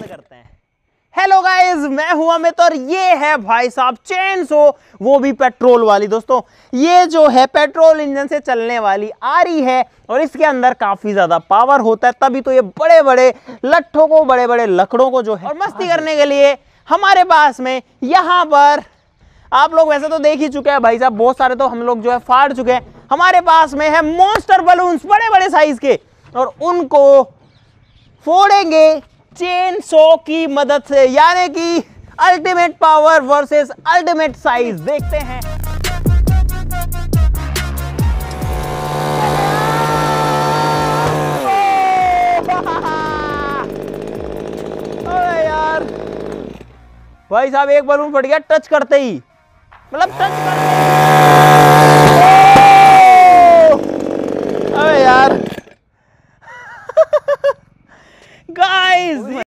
बंद करते हैं। हेलो गाइस मैं हूँ अमित और ये है भाई साहब चेन सो वो भी पेट्रोल वाली। दोस्तों ये जो है पेट्रोल इंजन से चलने वाली आ रही है और इसके अंदर काफ़ी ज़्यादा पावर होता है तभी तो ये बड़े बड़े लट्ठों को बड़े बड़े लकड़ों को जो है और मस्ती करने के लिए हमारे पास में यहाँ पर आप लोग वैसे तो देख ही चुके हैं भाई साहब बहुत सारे तो हम लोग जो है फाड़ चुके हैं। हमारे पास में है मॉन्स्टर बलून्स बड़े बड़े साइज़ के और उनको फोड़ेंगे चेन सो की मदद से, यानी कि ultimate power versus ultimate size देखते हैं। यार। भाई साहब, एक बलून फट गया टच करते ही। मतलब टच करते अरे यार गाइस